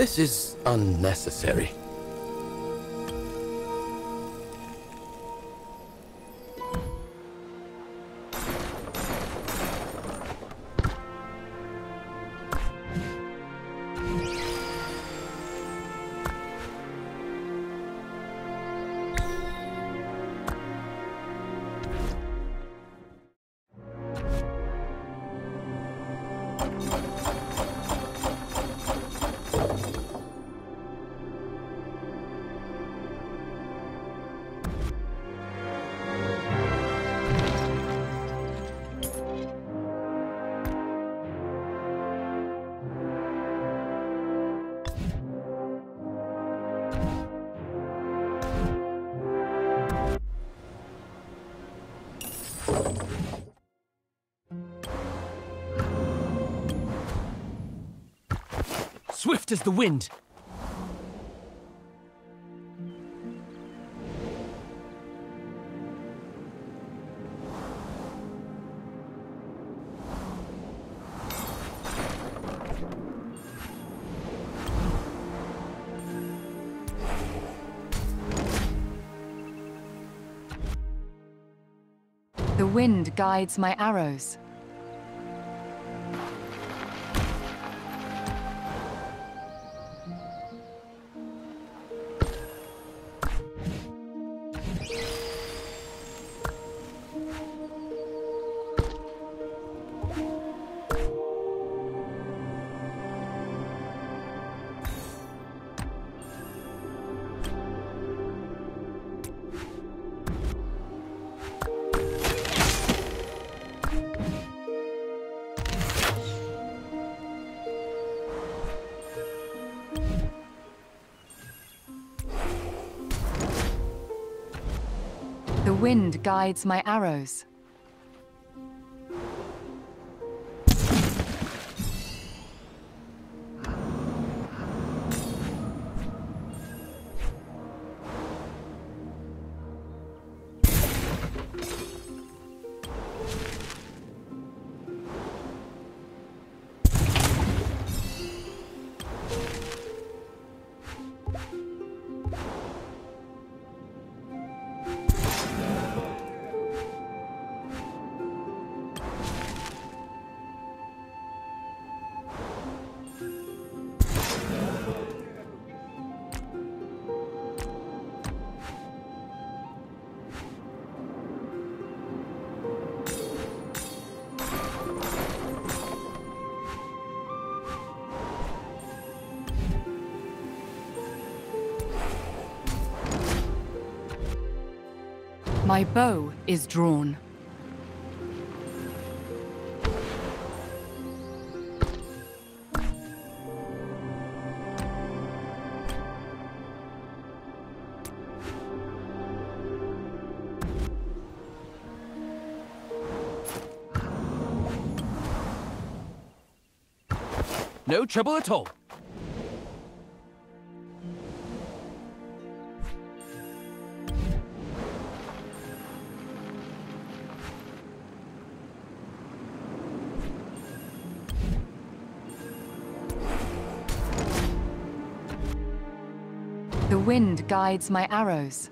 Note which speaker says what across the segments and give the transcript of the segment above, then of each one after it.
Speaker 1: This is unnecessary.
Speaker 2: As the wind.
Speaker 3: The wind guides my arrows. Wind guides my arrows. My bow is drawn.
Speaker 2: No trouble at all.
Speaker 3: Wind guides my arrows.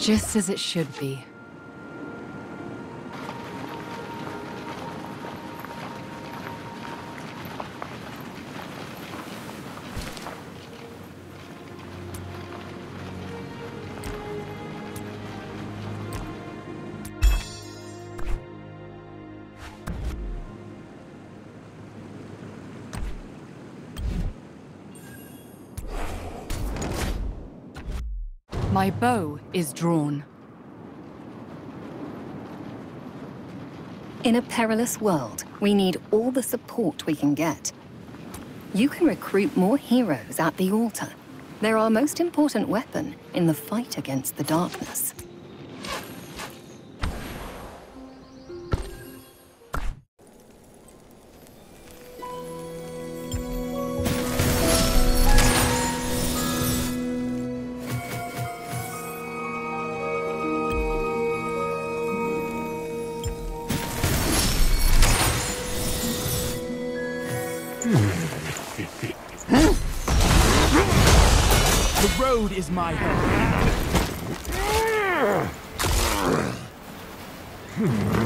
Speaker 3: Just as it should be. My bow is drawn.
Speaker 4: In a perilous world, we need all the support we can get. You can recruit more heroes at the altar. They're our most important weapon in the fight against the darkness.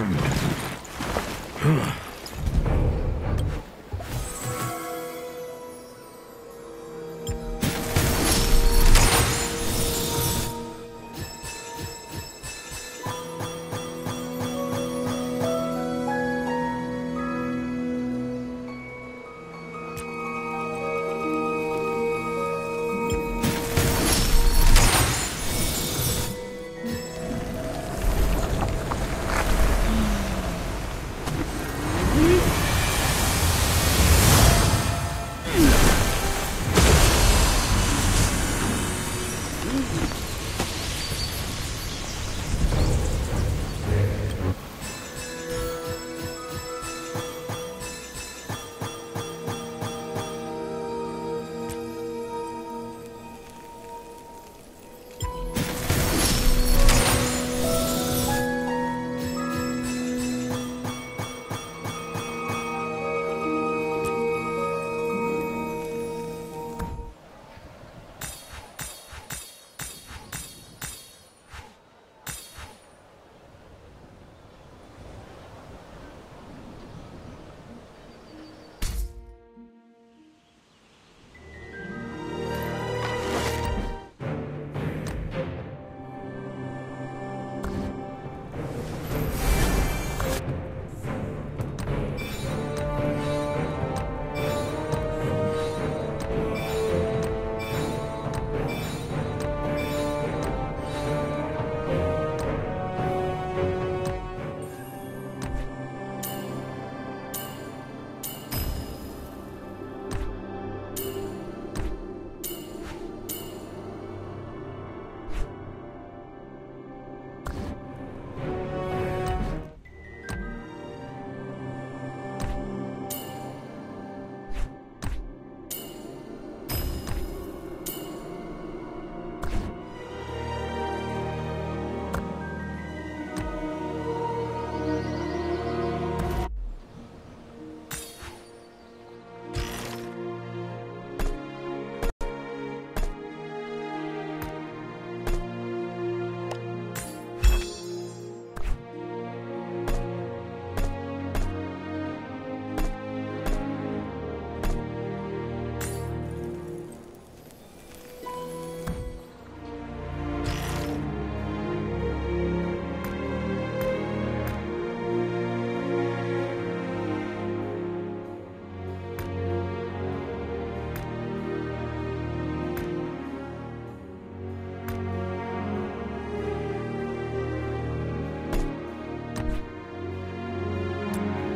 Speaker 2: The road is my home.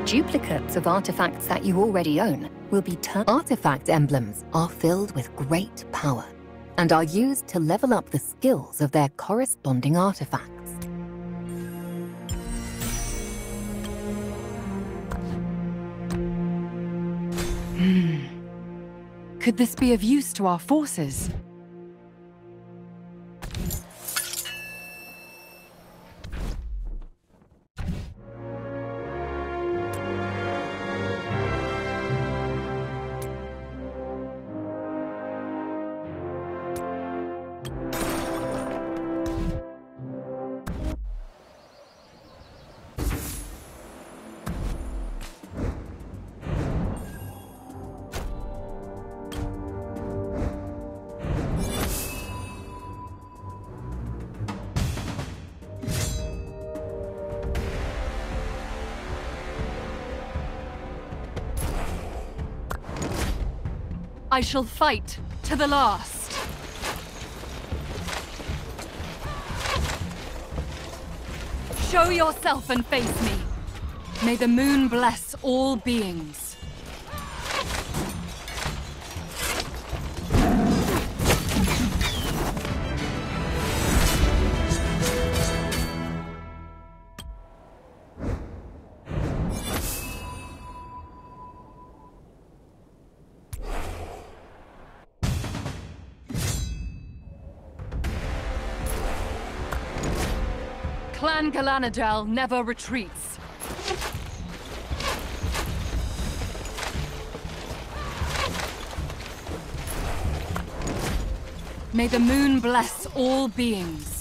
Speaker 4: Duplicates of artifacts that you already own will be turned. Artifact emblems are filled with great power and are used to level up the skills of their corresponding artifacts. Hmm.
Speaker 3: Could this be of use to our forces? I shall fight to the last. Show yourself and face me. May the moon bless all beings. Clan Galanadel never retreats. May the moon bless all beings.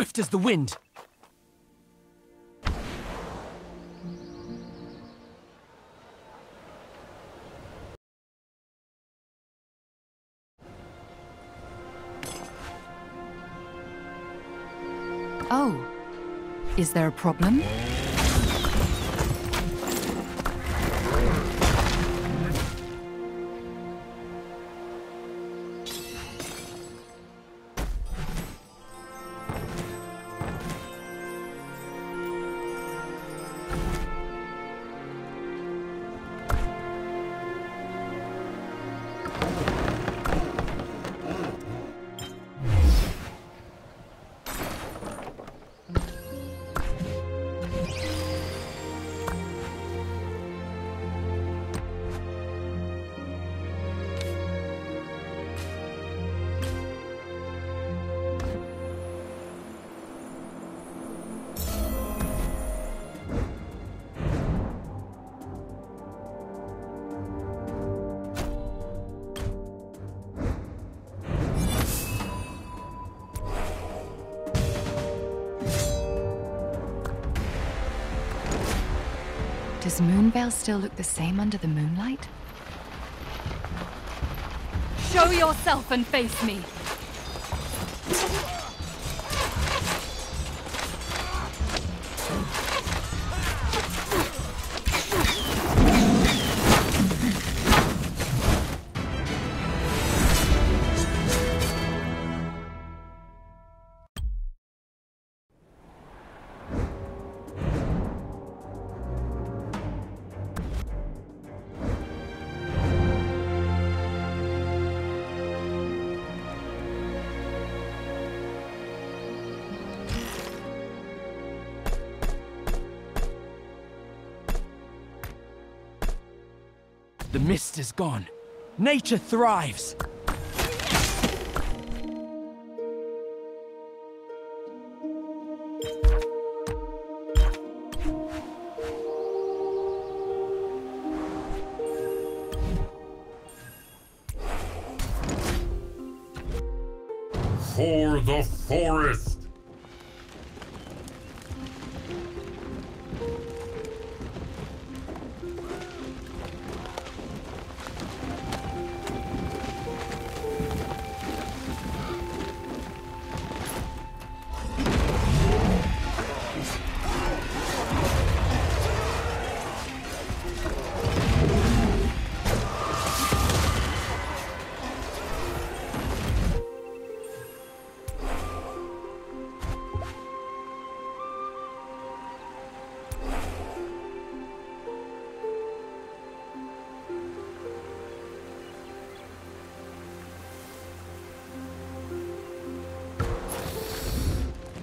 Speaker 2: Swift as the wind.
Speaker 3: Oh. Is there a problem? Does Moonveil still look the same under the moonlight? Show yourself and face me!
Speaker 2: The mist is gone. Nature thrives.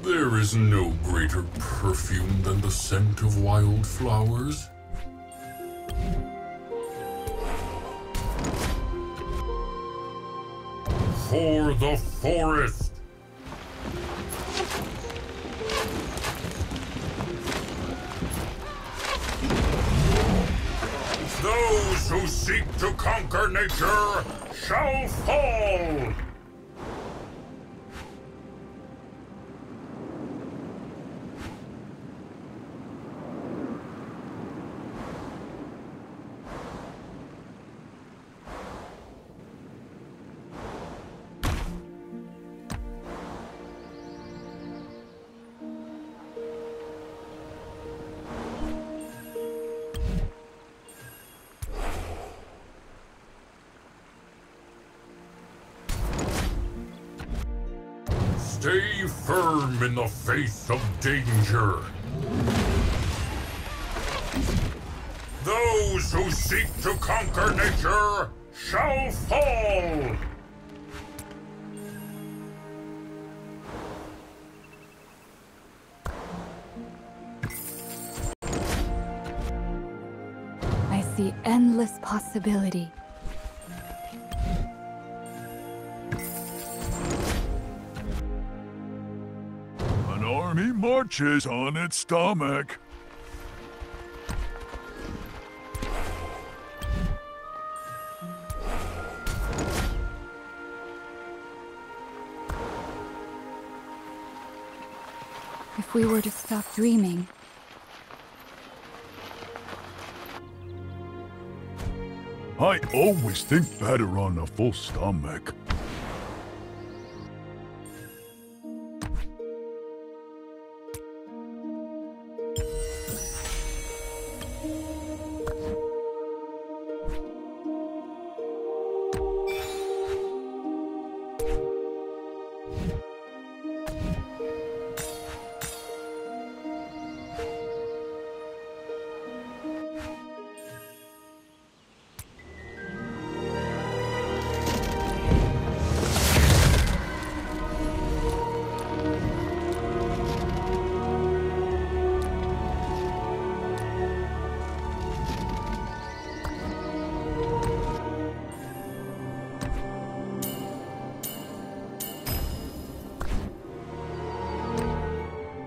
Speaker 5: There is no greater perfume than the scent of wildflowers. For the forest! Those who seek to conquer nature shall fall! Stay firm in the face of danger. Those who seek to conquer nature shall fall!
Speaker 3: I see endless possibility.
Speaker 6: On its stomach.
Speaker 3: If we were to stop dreaming,
Speaker 6: I always think better on a full stomach.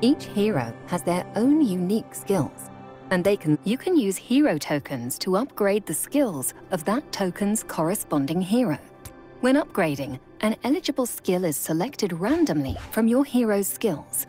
Speaker 4: Each hero has their own unique skills, and they can you can use hero tokens to upgrade the skills of that token's corresponding hero. When upgrading, an eligible skill is selected randomly from your hero's skills.